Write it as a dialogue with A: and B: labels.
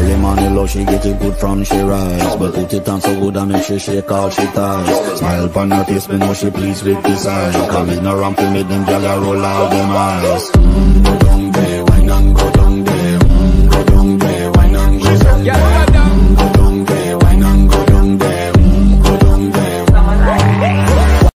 A: Early money low, she get it good from she rise. But put it on so good and make she shake all she ties. Smile upon her face, me know she pleased with this eyes Come in around to me, them gyal roll out them eyes. mm,